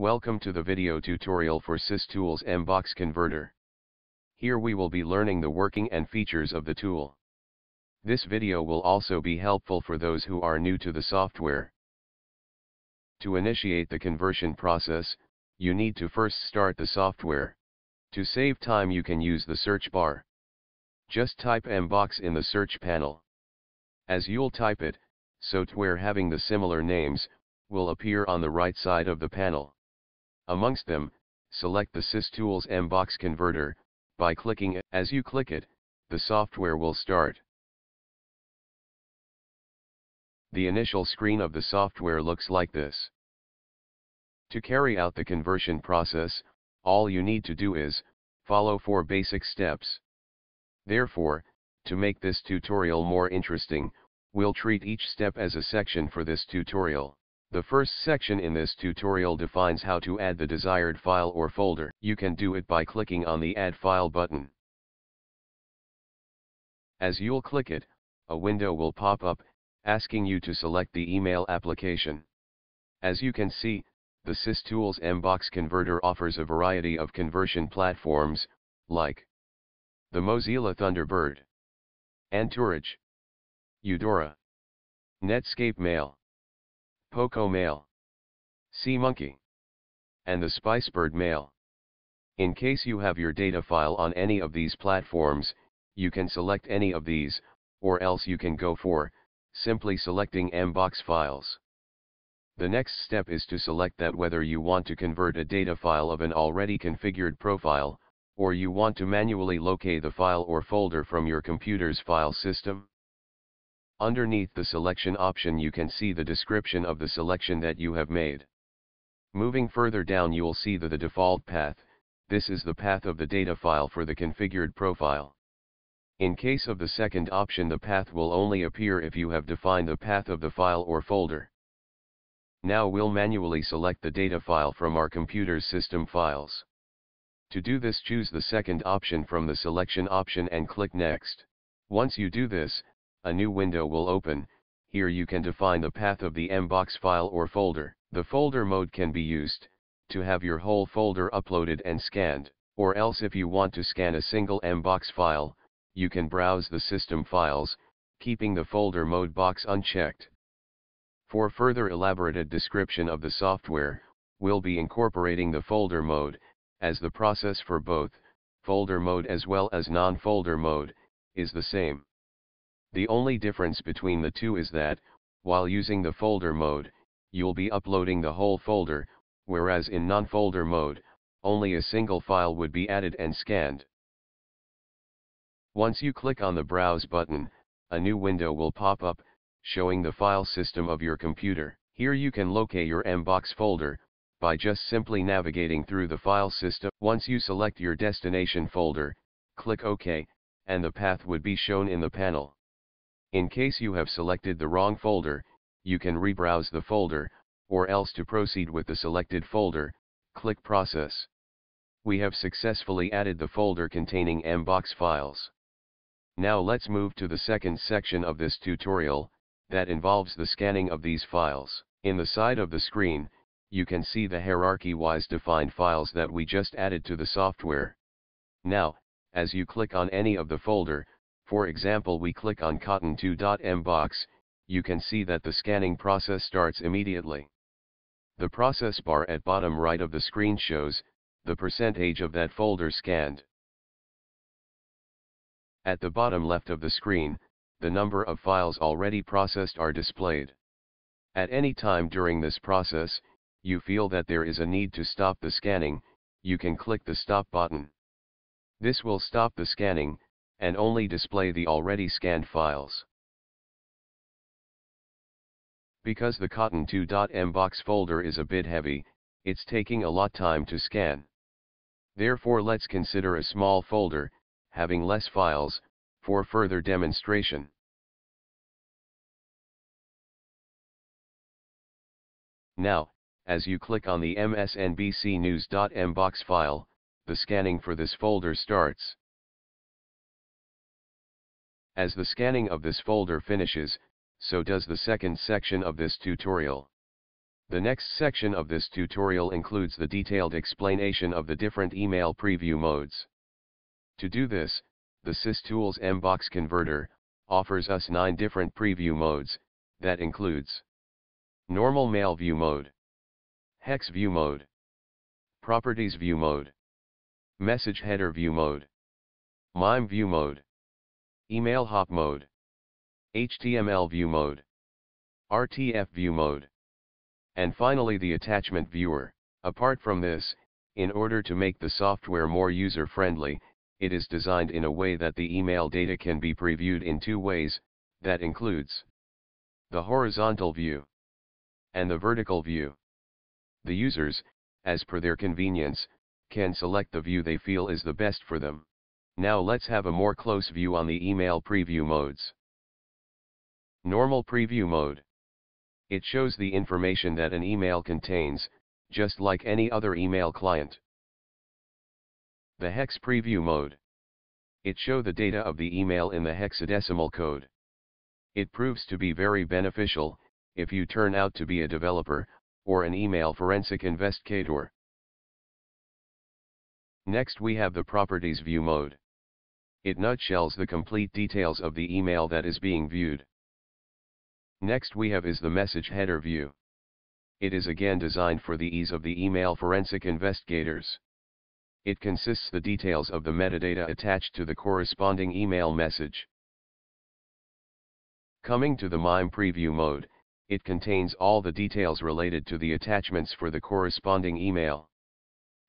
Welcome to the video tutorial for SysTools MBox Converter. Here we will be learning the working and features of the tool. This video will also be helpful for those who are new to the software. To initiate the conversion process, you need to first start the software. To save time you can use the search bar. Just type MBox in the search panel. As you'll type it, software having the similar names, will appear on the right side of the panel. Amongst them, select the SysTools MBox converter, by clicking it. As you click it, the software will start. The initial screen of the software looks like this. To carry out the conversion process, all you need to do is, follow four basic steps. Therefore, to make this tutorial more interesting, we'll treat each step as a section for this tutorial. The first section in this tutorial defines how to add the desired file or folder. You can do it by clicking on the Add File button. As you'll click it, a window will pop up, asking you to select the email application. As you can see, the SysTools MBox Converter offers a variety of conversion platforms, like the Mozilla Thunderbird, Entourage, Eudora, Netscape Mail, Poco Mail, SeaMonkey, and the Spicebird Mail. In case you have your data file on any of these platforms, you can select any of these, or else you can go for, simply selecting MBox files. The next step is to select that whether you want to convert a data file of an already configured profile, or you want to manually locate the file or folder from your computer's file system. Underneath the selection option you can see the description of the selection that you have made. Moving further down you will see the, the default path, this is the path of the data file for the configured profile. In case of the second option the path will only appear if you have defined the path of the file or folder. Now we'll manually select the data file from our computer's system files. To do this choose the second option from the selection option and click Next. Once you do this, a new window will open, here you can define the path of the MBox file or folder. The folder mode can be used, to have your whole folder uploaded and scanned, or else if you want to scan a single MBox file, you can browse the system files, keeping the folder mode box unchecked. For further elaborated description of the software, we'll be incorporating the folder mode, as the process for both, folder mode as well as non-folder mode, is the same. The only difference between the two is that, while using the folder mode, you'll be uploading the whole folder, whereas in non-folder mode, only a single file would be added and scanned. Once you click on the Browse button, a new window will pop up, showing the file system of your computer. Here you can locate your MBox folder, by just simply navigating through the file system. Once you select your destination folder, click OK, and the path would be shown in the panel. In case you have selected the wrong folder, you can rebrowse the folder, or else to proceed with the selected folder, click Process. We have successfully added the folder containing MBox files. Now let's move to the second section of this tutorial, that involves the scanning of these files. In the side of the screen, you can see the hierarchy-wise defined files that we just added to the software. Now, as you click on any of the folder, for example we click on cotton2.mbox, you can see that the scanning process starts immediately. The process bar at bottom right of the screen shows, the percentage of that folder scanned. At the bottom left of the screen, the number of files already processed are displayed. At any time during this process, you feel that there is a need to stop the scanning, you can click the stop button. This will stop the scanning, and only display the already scanned files. Because the cotton2.mbox folder is a bit heavy, it's taking a lot time to scan. Therefore let's consider a small folder, having less files, for further demonstration. Now, as you click on the msnbcnews.mbox file, the scanning for this folder starts. As the scanning of this folder finishes, so does the second section of this tutorial. The next section of this tutorial includes the detailed explanation of the different email preview modes. To do this, the SysTools Mbox Converter offers us 9 different preview modes, that includes Normal Mail View Mode, Hex View Mode, Properties View Mode, Message Header View Mode, MIME View Mode, Email Hop Mode, HTML View Mode, RTF View Mode, and finally the Attachment Viewer. Apart from this, in order to make the software more user-friendly, it is designed in a way that the email data can be previewed in two ways, that includes the horizontal view and the vertical view. The users, as per their convenience, can select the view they feel is the best for them. Now let's have a more close view on the email preview modes. Normal preview mode. It shows the information that an email contains, just like any other email client. The hex preview mode. It show the data of the email in the hexadecimal code. It proves to be very beneficial, if you turn out to be a developer, or an email forensic investigator. Next we have the properties view mode. It nutshells the complete details of the email that is being viewed. Next we have is the message header view. It is again designed for the ease of the email forensic investigators. It consists the details of the metadata attached to the corresponding email message. Coming to the MIME preview mode, it contains all the details related to the attachments for the corresponding email.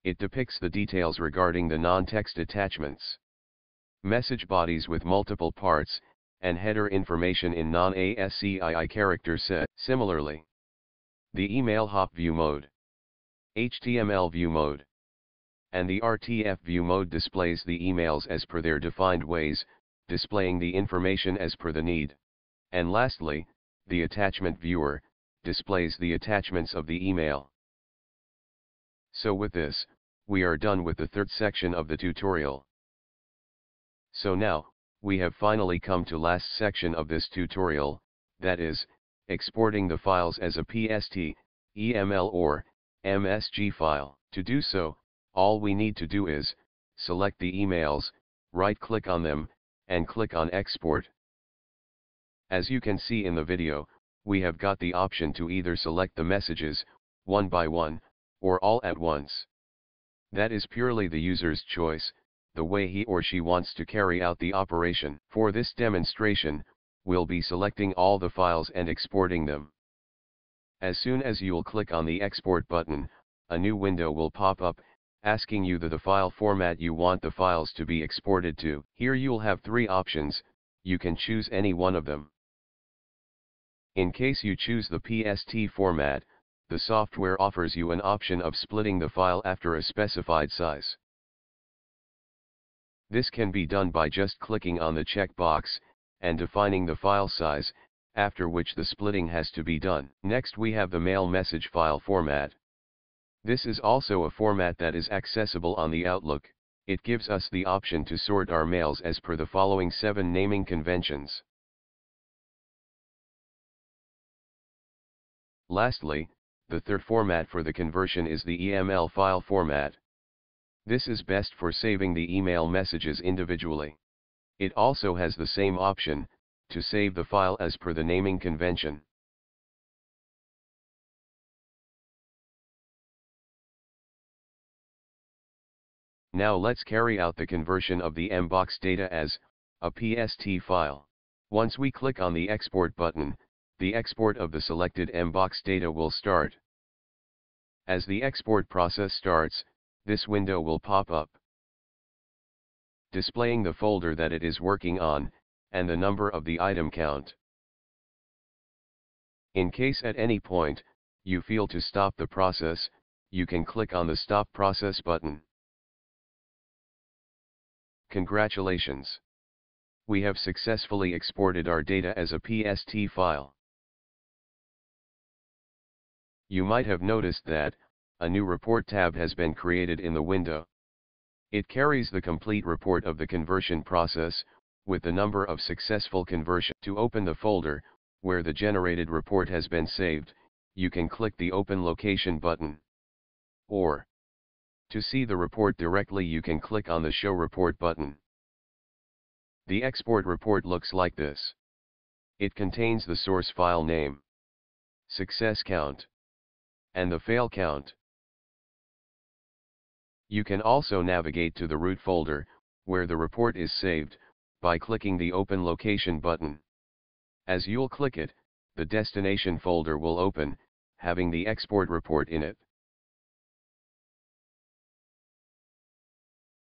It depicts the details regarding the non-text attachments. Message bodies with multiple parts, and header information in non-ASCII character set. Similarly, the email hop view mode, HTML view mode, and the RTF view mode displays the emails as per their defined ways, displaying the information as per the need. And lastly, the attachment viewer, displays the attachments of the email. So with this, we are done with the third section of the tutorial. So now, we have finally come to last section of this tutorial, that is, exporting the files as a PST, EML or MSG file. To do so, all we need to do is, select the emails, right-click on them, and click on Export. As you can see in the video, we have got the option to either select the messages, one by one, or all at once. That is purely the user's choice, the way he or she wants to carry out the operation. For this demonstration, we'll be selecting all the files and exporting them. As soon as you'll click on the export button, a new window will pop up, asking you the, the file format you want the files to be exported to. Here you'll have three options, you can choose any one of them. In case you choose the PST format, the software offers you an option of splitting the file after a specified size. This can be done by just clicking on the checkbox, and defining the file size, after which the splitting has to be done. Next we have the mail message file format. This is also a format that is accessible on the Outlook, it gives us the option to sort our mails as per the following seven naming conventions. Lastly, the third format for the conversion is the EML file format. This is best for saving the email messages individually. It also has the same option, to save the file as per the naming convention. Now let's carry out the conversion of the Mbox data as, a PST file. Once we click on the export button, the export of the selected Mbox data will start. As the export process starts, this window will pop up. Displaying the folder that it is working on, and the number of the item count. In case at any point, you feel to stop the process, you can click on the Stop Process button. Congratulations! We have successfully exported our data as a PST file. You might have noticed that, a new report tab has been created in the window. It carries the complete report of the conversion process, with the number of successful conversion. To open the folder, where the generated report has been saved, you can click the Open Location button. Or, to see the report directly you can click on the Show Report button. The export report looks like this. It contains the source file name, success count, and the fail count. You can also navigate to the root folder, where the report is saved, by clicking the Open Location button. As you'll click it, the destination folder will open, having the export report in it.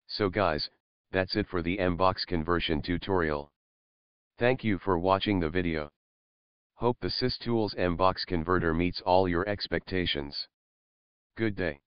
So guys, that's it for the Mbox conversion tutorial. Thank you for watching the video. Hope the SysTools Mbox converter meets all your expectations. Good day.